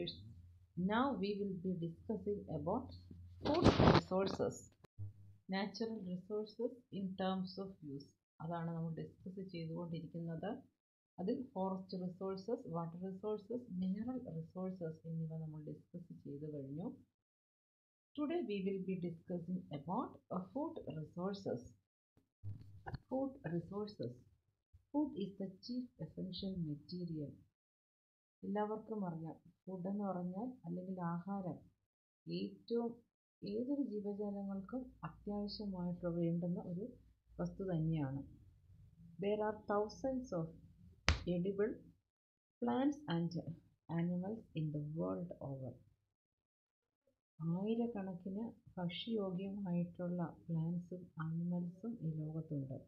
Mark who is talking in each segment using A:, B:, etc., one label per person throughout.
A: viewers. Now we will be discussing about food resources. Natural resources in terms of use അതാണ് നമ്മൾ discuss ചെയ്തുകൊണ്ടിരിക്കുന്നത്. അതിൽ forest resources water resources mineral resources എന്നിവ നമ്മൾ discuss ചെയ്തു കഴിഞ്ഞു. Today we will be discussing about food resources food resources food is the chief essential material എല്ലാവർക്കും അറിയാം. എന്ന് പറഞ്ഞാൽ അല്ലെങ്കിൽ ആഹാരം. ഏറ്റവും ഏതൊരു ജീവജാലങ്ങൾക്കും അത്യാവശ്യമായിട്ട് വേണ്ടുന്ന ഒരു വസ്തു തന്നെയാണ്. There are thousands of edible plants and animals in the world over ആയിരക്കണക്കിന് ഭക്ഷ്യയോഗ്യമായിട്ടുള്ള പ്ലാന്റ്സും ആനിമൽസും ഈ ലോകത്തുണ്ട്.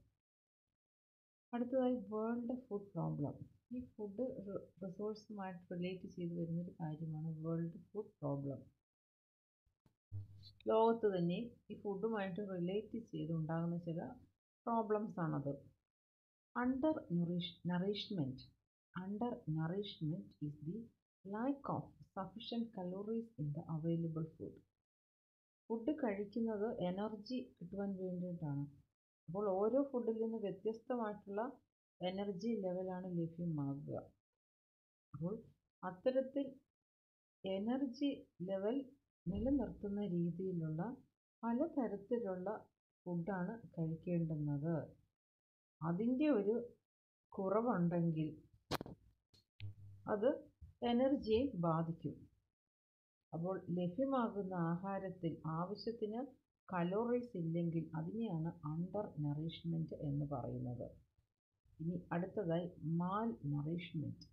A: അടുത്തതായി വേൾഡ് ഫുഡ് പ്രോബ്ലം ഈ ഫുഡ് റിസോഴ്സുമായിട്ട് റിലേറ്റ് ചെയ്ത് വരുന്നൊരു കാര്യമാണ് വേൾഡ് ഫുഡ് പ്രോബ്ലം ലോകത്ത് തന്നെ ഈ ഫുഡുമായിട്ട് റിലേറ്റ് ചെയ്തുണ്ടാകുന്ന ചില പ്രോബ്ലംസ് ആണത്. Undernourish nourishment undernourishment is the lack of sufficient calories in the available food food കഴിക്കുന്നത് എനർജി കിട്ടുവാൻ വേണ്ടിയിട്ടാണ്. അപ്പോൾ ഓരോ ഫുഡിൽ നിന്ന് വ്യത്യസ്തമായിട്ടുള്ള എനർജി ലെവലാണ് ലഭ്യമാകുക അപ്പോൾ അത്തരത്തിൽ എനർജി ലെവൽ നിലനിർത്തുന്ന രീതിയിലുള്ള പലതരത്തിലുള്ള ഫുഡാണ് കഴിക്കേണ്ടുന്നത്. അതിന്റെ ഒരു കുറവുണ്ടെങ്കിൽ അത് എനർജിയെ ബാധിക്കും. അപ്പോൾ ലഭ്യമാകുന്ന ആഹാരത്തിൽ ആവശ്യത്തിന് കലോറീസ് ഇല്ലെങ്കിൽ അതിനെയാണ് അണ്ടർ നറിഷ്മെന്റ് എന്ന് പറയുന്നത്. ഇനി അടുത്തതായി malnourishment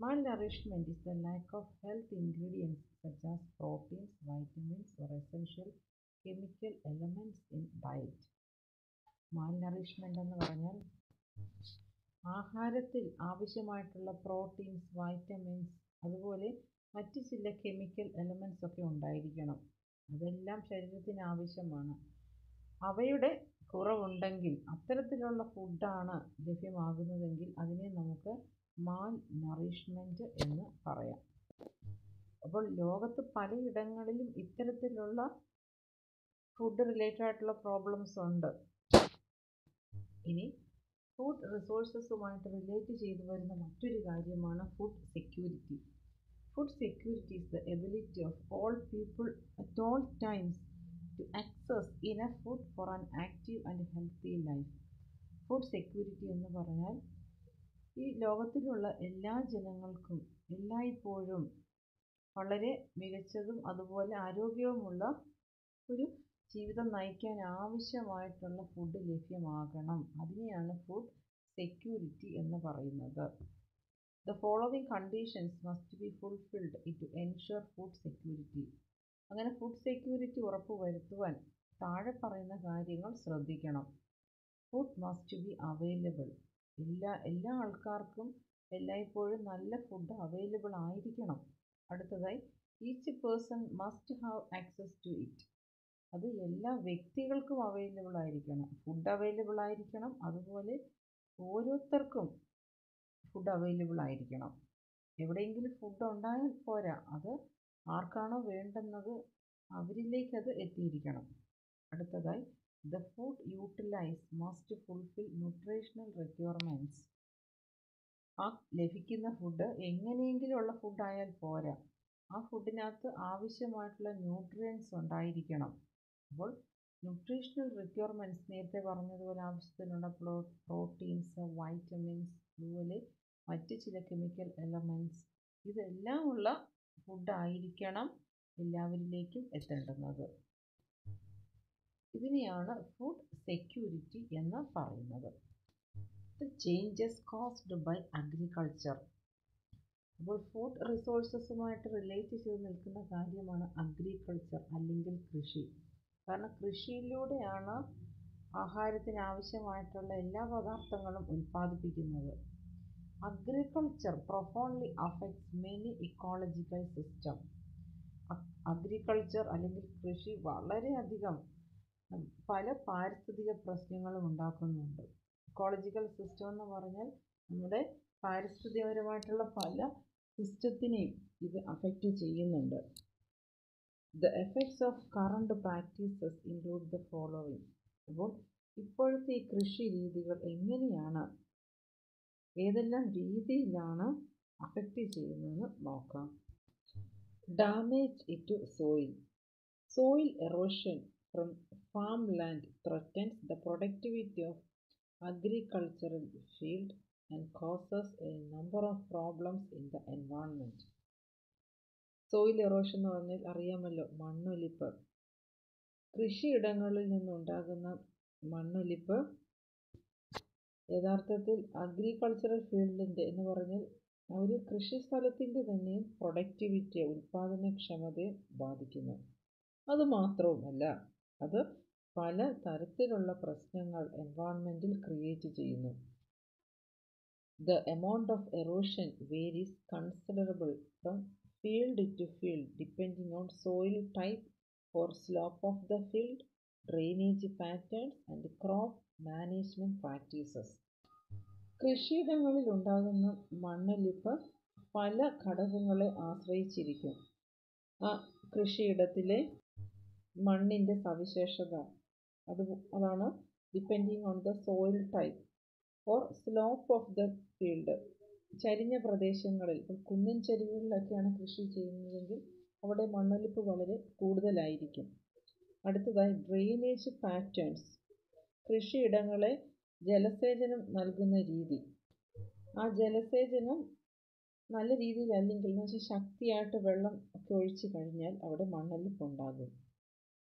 A: malnourishment is the lack of health ingredients such proteins vitamins or essential chemical elements in diet malnourishment എന്ന് പറഞ്ഞാൽ ആഹാരത്തിൽ ആവശ്യമായിട്ടുള്ള പ്രോട്ടീൻസ് വൈറ്റമിൻസ് അതുപോലെ മറ്റ് ചില കെമിക്കൽ എലമെന്റ്സ് ഒക്കെ ഉണ്ടായിരിക്കണം. അതെല്ലാം ശരീരത്തിന് ആവശ്യമാണ്. അവയുടെ കുറവുണ്ടെങ്കിൽ അത്തരത്തിലുള്ള ഫുഡാണ് ലഭ്യമാകുന്നതെങ്കിൽ അതിനെ നമുക്ക് മാൽ നറിഷ്മെന്റ് എന്ന് പറയാം. അപ്പോൾ ലോകത്ത് പലയിടങ്ങളിലും ഇത്തരത്തിലുള്ള ഫുഡ് റിലേറ്റഡ് ആയിട്ടുള്ള പ്രോബ്ലംസ് ഉണ്ട്. ഇനി ഫുഡ് റിസോഴ്സസുമായിട്ട് റിലേറ്റ് ചെയ്തു വരുന്ന മറ്റൊരു കാര്യമാണ് food security. Food security is the ability of all people at all times to access enough food for an active and healthy life food security എന്ന് പറഞ്ഞാൽ ഈ ലോകത്തിലുള്ള എല്ലാ ജനങ്ങൾക്കും എല്ലായ്പ്പോഴും വളരെ മികച്ചതും അതുപോലെ ആരോഗ്യവുമുള്ള ഒരു ജീവിതം നയിക്കാൻ ആവശ്യമായിട്ടുള്ള ഫുഡ് ലഭ്യമാകണം. അതിനെയാണ് ഫുഡ് സെക്യൂരിറ്റി എന്ന് പറയുന്നത്. The following conditions must be fulfilled to ensure food security അങ്ങനെ ഫുഡ് സെക്യൂരിറ്റി ഉറപ്പുവരുത്തുവാൻ താഴെ പറയുന്ന കാര്യങ്ങൾ ശ്രദ്ധിക്കണം. ഫുഡ് മസ്റ്റ് ബി അവൈലബിൾ എല്ലാ എല്ലാ ആൾക്കാർക്കും എല്ലായ്പ്പോഴും നല്ല ഫുഡ് അവൈലബിൾ ആയിരിക്കണം. അടുത്തതായി each person must have access to it അത് എല്ലാ വ്യക്തികൾക്കും അവൈലബിൾ ആയിരിക്കണം. ഫുഡ് അവൈലബിൾ ആയിരിക്കണം. അതുപോലെ ഓരോരുത്തർക്കും ഫുഡ് അവൈലബിൾ ആയിരിക്കണം. എവിടെയെങ്കിലും ഫുഡ് ഉണ്ടായാൽ പോരാ. അത് ആർക്കാണോ വേണ്ടുന്നത് അവരിലേക്ക് അത് എത്തിയിരിക്കണം. അടുത്തതായി the food utilise must fulfil nutritional requirements ആ ലഭിക്കുന്ന ഫുഡ് എങ്ങനെയെങ്കിലും ഉള്ള ഫുഡായാൽ പോരാ. ആ ഫുഡിനകത്ത് ആവശ്യമായിട്ടുള്ള ന്യൂട്രിയൻസ് ഉണ്ടായിരിക്കണം. അപ്പോൾ ന്യൂട്രീഷണൽ റിക്വയർമെന്റ്സ് നേരത്തെ പറഞ്ഞതുപോലെ ആവശ്യത്തിനുള്ള പ്രോ പ്രോട്ടീൻസ് വൈറ്റമിൻസ് അതുപോലെ മറ്റ് ചില കെമിക്കൽ എലമെന്റ്സ് ഇതെല്ലാം ഉള്ള ഫുഡായിരിക്കണം എല്ലാവരിലേക്കും എത്തേണ്ടുന്നത്. ഇതിനെയാണ് ഫുഡ് സെക്യൂരിറ്റി എന്ന് പറയുന്നത്. ചേഞ്ചസ് കോസ്ഡ് ബൈ അഗ്രികൾച്ചർ അപ്പോൾ ഫുഡ് റിസോഴ്സസുമായിട്ട് റിലേറ്റ് ചെയ്ത് നിൽക്കുന്ന കാര്യമാണ് അഗ്രികൾച്ചർ അല്ലെങ്കിൽ കൃഷി. കാരണം കൃഷിയിലൂടെയാണ് ആഹാരത്തിന് ആവശ്യമായിട്ടുള്ള എല്ലാ പദാർത്ഥങ്ങളും ഉൽപ്പാദിപ്പിക്കുന്നത്. Agriculture profoundly affects many ecological system agriculture അല്ലെങ്കിൽ കൃഷി വളരെയധികം പല പാരിസ്ഥിതിക പ്രശ്നങ്ങളും ഉണ്ടാക്കുന്നുണ്ട്. ഇക്കോളജിക്കൽ സിസ്റ്റം എന്ന് പറഞ്ഞാൽ നമ്മുടെ പാരിസ്ഥിതികപരമായിട്ടുള്ള പല സിസ്റ്റത്തിനെയും ഇത് അഫക്റ്റ് ചെയ്യുന്നുണ്ട്. The effects of current practices include the following അപ്പോൾ ഇപ്പോഴത്തെ ഈ കൃഷി രീതികൾ എങ്ങനെയാണ് ഏതെല്ലാം രീതിയിലാണ് അഫക്റ്റ് ചെയ്യുന്നതെന്ന് നോക്കാം. Damage to soil soil erosion from farm land threatens the productivity of agricultural field and causes a number of problems in the environment soil erosion എന്ന് പറഞ്ഞാൽ അറിയാമല്ലോ മണ്ണൊലിപ്പ്. കൃഷിയിടങ്ങളിൽ നിന്നുണ്ടാകുന്ന മണ്ണൊലിപ്പ് യഥാർത്ഥത്തിൽ അഗ്രികൾച്ചറൽ ഫീൽഡിന്റെ എന്ന് പറഞ്ഞാൽ ഒരു കൃഷിസ്ഥലത്തിന്റെ തന്നെ പ്രൊഡക്റ്റിവിറ്റിയെ ഉൽപാദനക്ഷമതയെ ബാധിക്കുന്നു. അതുമാത്രവുമല്ല അത് പല തരത്തിലുള്ള പ്രശ്നങ്ങൾ എൻവയോൺമെന്റിൽ ക്രിയേറ്റ് ചെയ്യുന്നു. The amount of erosion varies considerable from field to field depending on soil type or slope of the field drainage patterns and crop management practices കൃഷിയിടങ്ങളിൽ ഉണ്ടാകുന്ന മണ്ണൊലിപ്പ് പല ഘടകങ്ങളെ ആശ്രയിച്ചിരിക്കും. ആ കൃഷിയിടത്തിലെ മണ്ണിന്റെ സവിശേഷത. അത് അതാണ് depending on the soil type or slope of the field ചരിഞ്ഞ പ്രദേശങ്ങളിൽ ഇപ്പോൾ കുന്നിൻ ചരിവുകളിലൊക്കെയാണ് കൃഷി ചെയ്യുന്നതെങ്കിൽ അവിടെ മണ്ണൊലിപ്പ് വളരെ കൂടുതലായിരിക്കും. അടുത്തതായി ഡ്രെയിനേജ് പാറ്റേൺസ് കൃഷിയിടങ്ങളെ ജലസേചനം നൽകുന്ന രീതി. ആ ജലസേചനം നല്ല രീതിയിലല്ലെങ്കിൽ എന്ന് വെച്ചാൽ ശക്തിയായിട്ട് വെള്ളം ഒക്കെ ഒഴിച്ച് കഴിഞ്ഞാൽ അവിടെ മണ്ണൊലിപ്പ് ഉണ്ടാകും.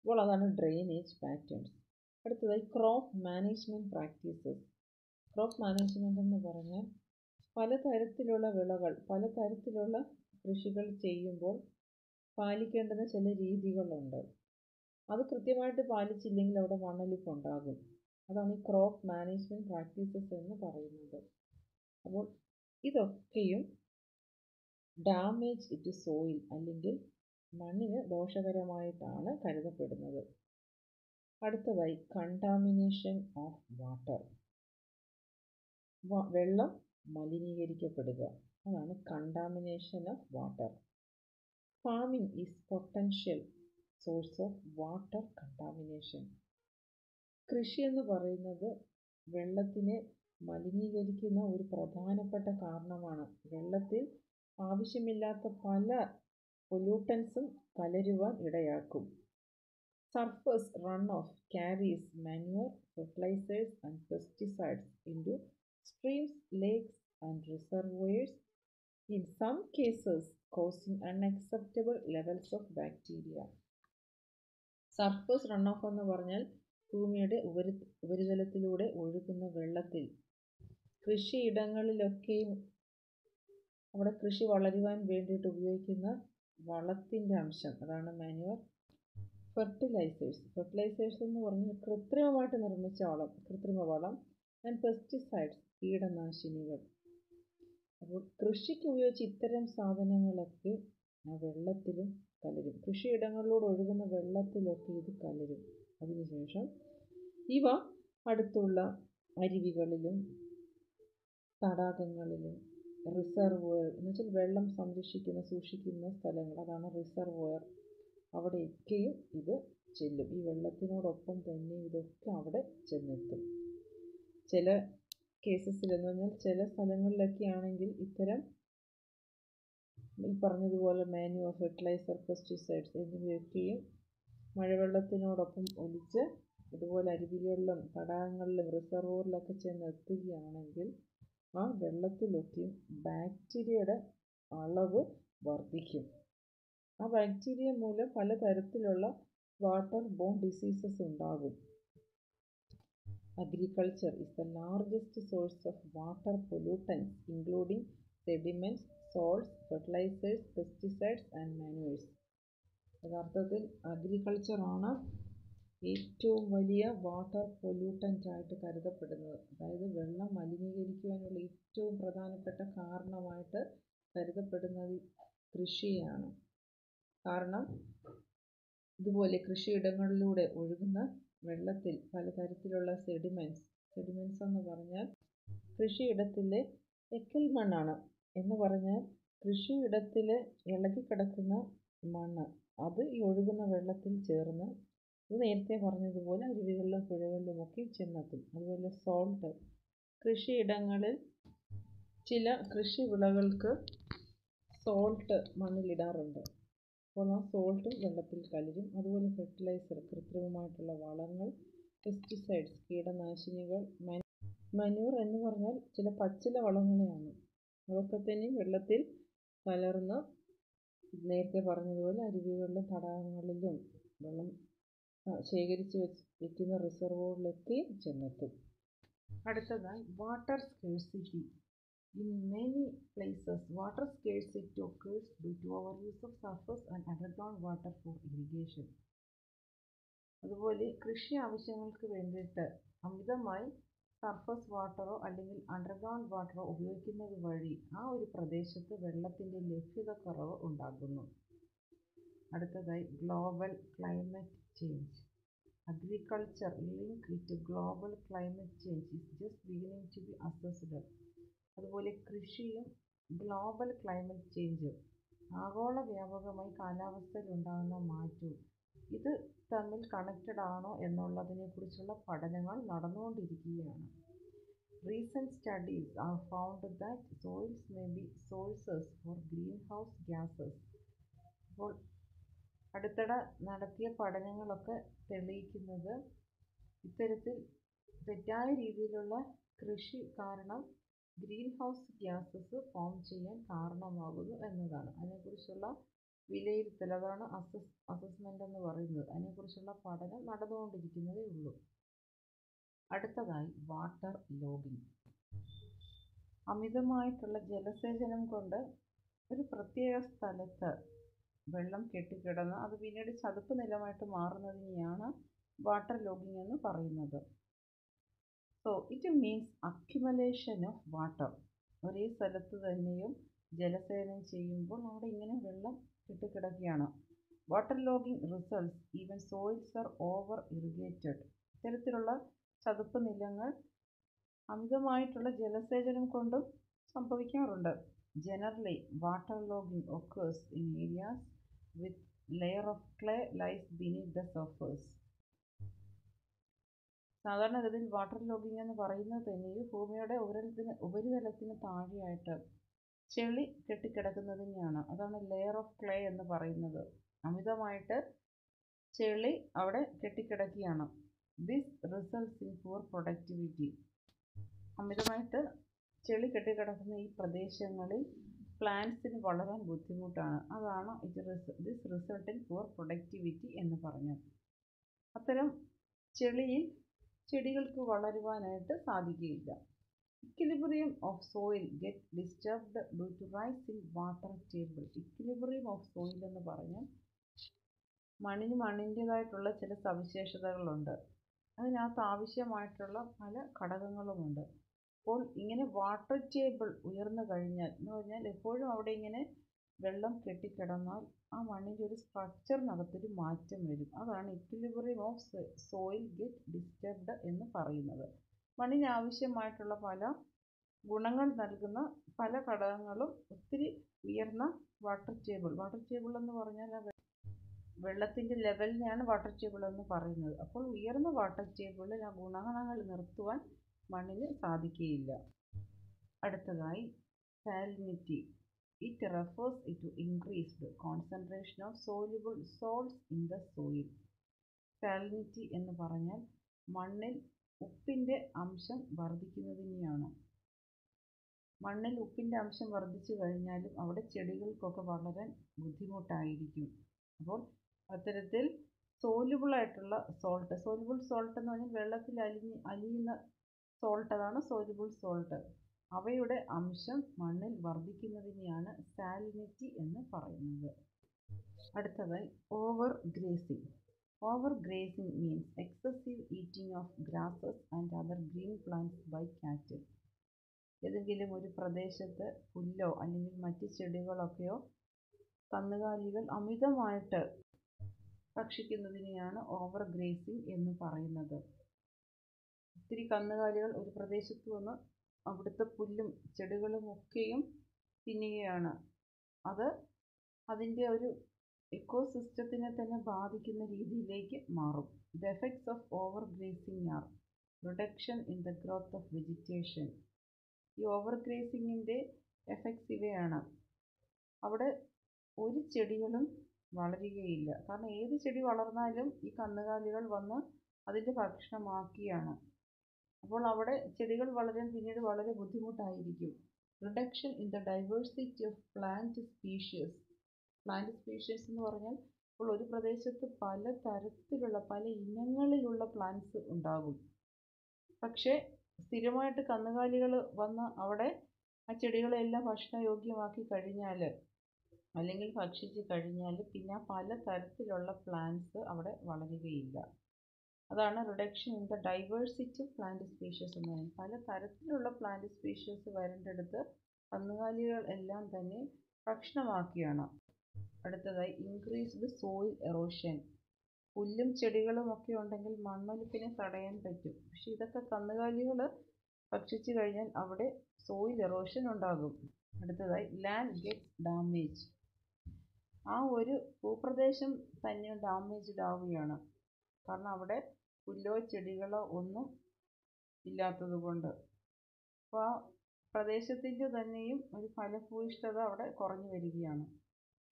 A: അപ്പോൾ അതാണ് ഡ്രെയിനേജ് പാറ്റേൺസ് അടുത്തതായി crop management practices crop management എന്ന് പറഞ്ഞാൽ പലതരത്തിലുള്ള വിളകൾ പലതരത്തിലുള്ള കൃഷികൾ ചെയ്യുമ്പോൾ പാലിക്കേണ്ടുന്ന ചില രീതികളുണ്ട്. അത് കൃത്യമായിട്ട് പാലിച്ചില്ലെങ്കിൽ അവിടെ മണ്ണൊലിപ്പ് ഉണ്ടാകും. അതാണ് ഈ ക്രോപ്പ് മാനേജ്മെന്റ് പ്രാക്ടീസസ് എന്ന് പറയുന്നത്. അപ്പോൾ ഇതൊക്കെയും ഡാമേജ് ടു സോയിൽ അല്ലെങ്കിൽ മണ്ണിന് ദോഷകരമായിട്ടാണ് കരുതപ്പെടുന്നത്. അടുത്തതായി കണ്ടാമിനേഷൻ ഓഫ് വാട്ടർ വെള്ളം മലിനീകരിക്കപ്പെടുക. അതാണ് contamination of water farming is potential source of water contamination കൃഷി എന്ന് പറയുന്നത് വെള്ളത്തിനെ മലിനീകരിക്കുന്ന ഒരു പ്രധാനപ്പെട്ട കാരണമാണ്. വെള്ളത്തിൽ ആവശ്യമില്ലാത്ത പല പൊല്യൂട്ടൻസും കലരുവാൻ ഇടയാക്കും. Surface runoff carries manure fertilisers and pesticides into streams lakes and reservoirs in some cases causing unacceptable levels of bacteria surface runoff എന്ന് പറഞ്ഞാൽ ഭൂമിയുടെ ഉപരി ഉപരിതലത്തിലൂടെ ഒഴുകുന്ന വെള്ളത്തിൽ. കൃഷിയിടങ്ങളിലൊക്കെയും അവിടെ കൃഷി വളരുവാൻ വേണ്ടിയിട്ട് ഉപയോഗിക്കുന്ന വളത്തിന്റെ അംശം. അതാണ് മാനുവർ ഫെർട്ടിലൈസേഴ്സ് ഫെർട്ടിലൈസേഴ്സ് എന്ന് പറഞ്ഞാൽ കൃത്രിമമായിട്ട് നിർമ്മിച്ച വളം കൃത്രിമ വളം ആൻഡ് പെസ്റ്റിസൈഡ്സ് കീടനാശിനികൾ. അപ്പോൾ കൃഷിക്ക് ഉപയോഗിച്ച ഇത്തരം സാധനങ്ങളൊക്കെ ആ വെള്ളത്തിലും കലരും. കൃഷിയിടങ്ങളിലൂടെ ഒഴുകുന്ന വെള്ളത്തിലൊക്കെ ഇത് കലരും. അതിനുശേഷം ഇവ അടുത്തുള്ള അരുവികളിലും തടാകങ്ങളിലും റിസർവോയർ എന്ന് വെച്ചാൽ വെള്ളം സംരക്ഷിക്കുന്ന സൂക്ഷിക്കുന്ന സ്ഥലങ്ങൾ. അതാണ് റിസർവോയർ അവിടെയൊക്കെയും ഇത് ചെല്ലും. ഈ വെള്ളത്തിനോടൊപ്പം തന്നെ ഇതൊക്കെ അവിടെ ചെന്നെത്തും. ചില കേസസിൽ എന്ന് പറഞ്ഞാൽ ചില സ്ഥലങ്ങളിലൊക്കെ ആണെങ്കിൽ ഇത്തരം ഈ പറഞ്ഞതുപോലെ മാന്യുവർ ഫെർട്ടിലൈസർ പെസ്റ്റിസൈഡ്സ് എന്നിവയൊക്കെയും മഴവെള്ളത്തിനോടൊപ്പം ഒലിച്ച് ഇതുപോലെ അരുവികളിലും തടാകങ്ങളിലും റിസർവോറിലൊക്കെ ചെന്ന് എത്തുകയാണെങ്കിൽ ആ വെള്ളത്തിലൊക്കെയും ബാക്ടീരിയയുടെ അളവ് വർദ്ധിക്കും. ആ ബാക്ടീരിയ മൂലം പലതരത്തിലുള്ള വാട്ടർ ബോൺ ഡിസീസസ് ഉണ്ടാകും. Agriculture is the largest source of water pollutants including sediments salts fertilisers pesticides and manures യഥാർത്ഥത്തിൽ അഗ്രികൾച്ചറാണ് ഏറ്റവും വലിയ വാട്ടർ പൊല്യൂട്ടന്റ് ആയിട്ട് കരുതപ്പെടുന്നത്. അതായത് വെള്ളം മലിനീകരിക്കുവാനുള്ള ഏറ്റവും പ്രധാനപ്പെട്ട കാരണമായിട്ട് കരുതപ്പെടുന്നത് കൃഷിയാണ്. കാരണം ഇതുപോലെ കൃഷിയിടങ്ങളിലൂടെ ഒഴുകുന്ന വെള്ളത്തിൽ പലതരത്തിലുള്ള സെഡിമെന്റ്സ് സെഡിമെന്റ്സ് എന്ന് പറഞ്ഞാൽ കൃഷിയിടത്തിലെ എക്കൽ മണ്ണാണ്. എന്ന് പറഞ്ഞാൽ കൃഷിയിടത്തിൽ ഇളകിക്കിടക്കുന്ന മണ്ണ്. അത് ഈ ഒഴുകുന്ന വെള്ളത്തിൽ ചേർന്ന് ഇത് നേരത്തെ പറഞ്ഞതുപോലെ അരുവികളിലും പുഴകളിലുമൊക്കെ ചെന്നെത്തും. അതുപോലെ സോൾട്ട് കൃഷിയിടങ്ങളിൽ ചില കൃഷി വിളകൾക്ക് സോൾട്ട് മണ്ണിലിടാറുണ്ട്. അപ്പോൾ ആ സോൾട്ടും വെള്ളത്തിൽ കലരും. അതുപോലെ ഫെർട്ടിലൈസർ കൃത്രിമമായിട്ടുള്ള വളങ്ങൾ പെസ്റ്റിസൈഡ്സ് കീടനാശിനികൾ മനൂർ എന്ന് പറഞ്ഞാൽ ചില പച്ചില വളങ്ങളെയാണ്. അതൊക്കെ തന്നെയും വെള്ളത്തിൽ കലർന്ന് നേരത്തെ പറഞ്ഞതുപോലെ അരുവികളിലും തടാകങ്ങളിലും വെള്ളം ശേഖരിച്ച് വെച്ച് വെക്കുന്ന റിസർവോറിലൊക്കെ ചെന്നെത്തും. അടുത്തതായി water scarcity in many places water scarcity occurs due to our use of surface and underground water for irrigation അതുപോലെ കൃഷി ആവശ്യങ്ങൾക്ക് വേണ്ടിയിട്ട് അമിതമായി സർഫസ് വാട്ടറോ അല്ലെങ്കിൽ അണ്ടർഗ്രൗണ്ട് വാട്ടറോ ഉപയോഗിക്കുന്നത് വഴി ആ ഒരു പ്രദേശത്ത് വെള്ളത്തിന്റെ ലഭ്യതക്കുറവ് ഉണ്ടാകുന്നു. അടുത്തതായി global climate change. Agriculture link with global climate change is just beginning to be assessed. അതുപോലെ കൃഷിയും ഗ്ലോബൽ ക്ലൈമറ്റ് ചേഞ്ചും ആഗോള വ്യാപകമായി കാലാവസ്ഥയിൽ ഉണ്ടാകുന്ന മാറ്റവും ഇത് തമ്മിൽ കണക്റ്റഡ് ആണോ എന്നുള്ളതിനെക്കുറിച്ചുള്ള പഠനങ്ങൾ നടന്നുകൊണ്ടിരിക്കുകയാണ്. Recent studies are found that soils may be sources for greenhouse gases അപ്പോൾ അടുത്തിടെ നടത്തിയ പഠനങ്ങളൊക്കെ തെളിയിക്കുന്നത് ഇത്തരത്തിൽ തെറ്റായ രീതിയിലുള്ള കൃഷി കാരണം ഗ്രീൻ ഹൗസ് ഗ്യാസസ് ഫോം ചെയ്യാൻ കാരണമാകുന്നു എന്നതാണ്. അതിനെക്കുറിച്ചുള്ള വിലയിരുത്തൽ. അതാണ് അസസ് അസസ്മെന്റ് എന്ന് പറയുന്നത്. അതിനെക്കുറിച്ചുള്ള പഠനം നടന്നുകൊണ്ടിരിക്കുന്നതേ ഉള്ളൂ. അടുത്തതായി വാട്ടർ ലോഗിംഗ്. അമിതമായിട്ടുള്ള ജലസേചനം കൊണ്ട് ഒരു പ്രത്യേക സ്ഥലത്ത് വെള്ളം കെട്ടിക്കിടന്ന് അത് പിന്നീട് ചതുപ്പ് നിലമായിട്ട് മാറുന്നതിനെയാണ് വാട്ടർ ലോഗിംഗ് എന്ന് പറയുന്നത്. So it means accumulation of water ഒരേ സ്ഥലത്ത് തന്നെയും ജലസേചനം ചെയ്യുമ്പോൾ അവിടെ ഇങ്ങനെ വെള്ളം കെട്ടിക്കിടക്കുകയാണ് water logging results even soils are over irrigated ഇത്തരത്തിലുള്ള ചതുപ്പ് നിലങ്ങൾ അമിതമായിട്ടുള്ള ജലസേചനം കൊണ്ടും സംഭവിക്കാറുണ്ട്. Generally water logging occurs in areas with layer of clay lies beneath the surface സാധാരണഗതിയിൽ വാട്ടർ ലോഗിംഗ് എന്ന് പറയുന്നത് തന്നെ ഈ ഭൂമിയുടെ ഉപരിതലത്തിന് ഉപരിതലത്തിന് താഴെയായിട്ട് ചെളി കെട്ടിക്കിടക്കുന്നതിനെയാണ് അതാണ് ലെയർ ഓഫ് ക്ലേ എന്ന് പറയുന്നത്. അമിതമായിട്ട് ചെളി അവിടെ കെട്ടിക്കിടക്കുകയാണ്. This results in poor productivity അമിതമായിട്ട് ചെളി കെട്ടിക്കിടക്കുന്ന ഈ പ്രദേശങ്ങളിൽ പ്ലാന്റ്സിന് വളരാൻ ബുദ്ധിമുട്ടാണ്. അതാണ് ഇത് this result in poor productivity എന്ന് പറഞ്ഞത്. അത്തരം ചെളിയിൽ ചെടികൾക്ക് വളരുവാനായിട്ട് സാധിക്കുകയില്ല. Equilibrium of soil get disturbed due to rise in water table equilibrium of soil എന്ന് പറഞ്ഞാൽ മണ്ണിന് മണ്ണിന്റേതായിട്ടുള്ള ചില സവിശേഷതകളുണ്ട്. അതിനകത്ത് ആവശ്യമായിട്ടുള്ള പല ഘടകങ്ങളുമുണ്ട്. അപ്പോൾ ഇങ്ങനെ വാട്ടർ ടേബിൾ ഉയർന്നു കഴിഞ്ഞാൽ എന്ന് പറഞ്ഞാൽ എപ്പോഴും അവിടെ ഇങ്ങനെ വെള്ളം കെട്ടിക്കിടന്നാൽ ആ മണ്ണിന്റെ ഒരു സ്ട്രക്ചറിനകത്തൊരു മാറ്റം വരും. അതാണ് equilibrium of soil get disturbed എന്ന് പറയുന്നത്. മണ്ണിന് ആവശ്യമായിട്ടുള്ള പല ഗുണങ്ങൾ നൽകുന്ന പല ഘടകങ്ങളും ഒത്തിരി ഉയർന്ന വാട്ടർ ടേബിൾ വാട്ടർ ടേബിൾ എന്ന് പറഞ്ഞാൽ ആ വെള്ളത്തിന്റെ ലെവലിനെയാണ് വാട്ടർ ടേബിൾ എന്ന് പറയുന്നത്. അപ്പോൾ ഉയർന്ന വാട്ടർ ടേബിളിൽ ആ ഗുണഗണങ്ങൾ നിർത്തുവാൻ മണ്ണിന് സാധിക്കുകയില്ല. അടുത്തതായി salinity it refers to increased concentration of soluble salts in the soil salinity എന്ന് പറഞ്ഞാൽ മണ്ണിൽ ഉപ്പിന്റെ അംശം വർദ്ധിക്കുന്നതിനെയാണ്. മണ്ണിൽ ഉപ്പിന്റെ അംശം വർദ്ധിച്ചു കഴിഞ്ഞാലും അവിടെ ചെടികൾക്കൊക്കെ വളരാൻ ബുദ്ധിമുട്ടായിരിക്കും. അപ്പോൾ അത്തരത്തിൽ സോലുബിളായിട്ടുള്ള സോൾട്ട് സോലുബിൾ സോൾട്ട് എന്ന് പറഞ്ഞാൽ വെള്ളത്തിൽ അലിഞ്ഞ് അലിയുന്ന സോൾട്ട് അതാണ് സോലുബിൾ സോൾട്ട് അവയുടെ അംശം മണ്ണിൽ വർദ്ധിക്കുന്നതിനെയാണ് സാലിനിറ്റി എന്ന് പറയുന്നത്. അടുത്തതായി overgrazing grazing means excessive eating of grasses and other green plants by cattle ഏതെങ്കിലും ഒരു പ്രദേശത്ത് പുല്ലോ അല്ലെങ്കിൽ മറ്റ് ചെടികളൊക്കെയോ കന്നുകാലികൾ അമിതമായിട്ട് ഭക്ഷിക്കുന്നതിനെയാണ് ഓവർ ഗ്രേസിംഗ് എന്ന് പറയുന്നത്. ഒത്തിരി കന്നുകാലികൾ ഒരു പ്രദേശത്ത് വന്ന് അവിടുത്തെ പുല്ലും ചെടികളും ഒക്കെയും തിന്നുകയാണ്. അത് അതിന്റെ ഒരു എക്കോസിസ്റ്റത്തിനെ തന്നെ ബാധിക്കുന്ന രീതിയിലേക്ക് മാറും. The effects of overgrazing are reduction in the growth of vegetation ഈ ഓവർ ഗ്രേസിങ്ങിന്റെ എഫക്ട്സ് ഇവയാണ്. അവിടെ ഒരു ചെടികളും വളരുകയില്ല. കാരണം ഏത് ചെടി വളർന്നാലും ഈ കന്നുകാലികൾ വന്ന് അതിന്റെ ഭക്ഷണമാക്കിയാണ്. അപ്പോൾ അവിടെ ചെടികൾ വളരാൻ പിന്നീട് വളരെ ബുദ്ധിമുട്ടായിരിക്കും. Reduction in the diversity of plant species plant species എന്ന് പറഞ്ഞാൽ ഇപ്പോൾ ഒരു പ്രദേശത്ത് പല തരത്തിലുള്ള പല ഇനങ്ങളിലുള്ള പ്ലാന്റ്സ് ഉണ്ടാകും. പക്ഷേ സ്ഥിരമായിട്ട് കന്നുകാലികൾ വന്ന് അവിടെ ആ ചെടികളെല്ലാം ഭക്ഷണയോഗ്യമാക്കി കഴിഞ്ഞാൽ അല്ലെങ്കിൽ ഭക്ഷിച്ച് കഴിഞ്ഞാൽ പിന്നെ പല തരത്തിലുള്ള പ്ലാന്റ്സ് അവിടെ വളരുകയില്ല. അതാണ് reduction in the diversity of plant species എന്ന് പറയുന്നത്. പല തരത്തിലുള്ള പ്ലാന്റ് സ്പീഷീസ് വരേണ്ടടുത്ത് കന്നുകാലികൾ എല്ലാം തന്നെ ഭക്ഷണമാക്കിയാണ്. അടുത്തതായി ഇൻക്രീസ്ഡ് സോയിൽ എറോഷൻ പുല്ലും ചെടികളും ഒക്കെ ഉണ്ടെങ്കിൽ മണ്ണൊലിപ്പിനെ തടയാൻ പറ്റും. പക്ഷെ ഇതൊക്കെ കന്നുകാലികൾ ഭക്ഷിച്ചു കഴിഞ്ഞാൽ അവിടെ സോയിൽ എറോഷൻ ഉണ്ടാകും. അടുത്തതായി ലാൻഡ് ഗെറ്റ്സ് ഡാമേജ് ആ ഒരു ഭൂപ്രദേശം തന്നെ ഡാമേജ്ഡ് ആവുകയാണ്. കാരണം അവിടെ പുല്ലോ ചെടികളോ ഒന്നും ഇല്ലാത്തത് കൊണ്ട്. അപ്പോൾ ആ പ്രദേശത്തിന്റെ തന്നെയും ഒരു ഫലഭൂയിഷ്ഠത അവിടെ കുറഞ്ഞു വരികയാണ്.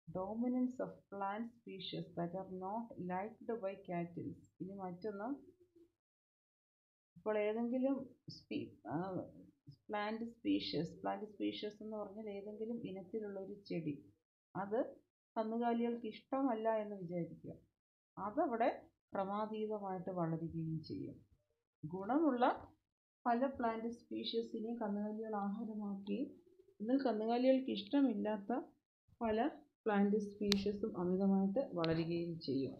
A: Dominance of plant species that are not liked by cattles ഇനി മറ്റൊന്ന് ഇപ്പോൾ ഏതെങ്കിലും സ്പീ പ്ലാന്റ് സ്പീഷ്യസ് പ്ലാന്റ് സ്പീഷ്യസ് എന്ന് പറഞ്ഞാൽ ഏതെങ്കിലും ഇനത്തിലുള്ള ഒരു ചെടി. അത് കന്നുകാലികൾക്ക് ഇഷ്ടമല്ല എന്ന് വിചാരിക്കുക. അതവിടെ ക്രമാതീതമായിട്ട് വളരുകയും ചെയ്യും. ഗുണമുള്ള പല പ്ലാന്റ് സ്പീഷ്യസിനെ കന്നുകാലികൾ ആഹാരമാക്കി. എന്നാൽ കന്നുകാലികൾക്ക് ഇഷ്ടമില്ലാത്ത പല പ്ലാന്റ് സ്പീഷ്യസും അമിതമായിട്ട് വളരുകയും ചെയ്യും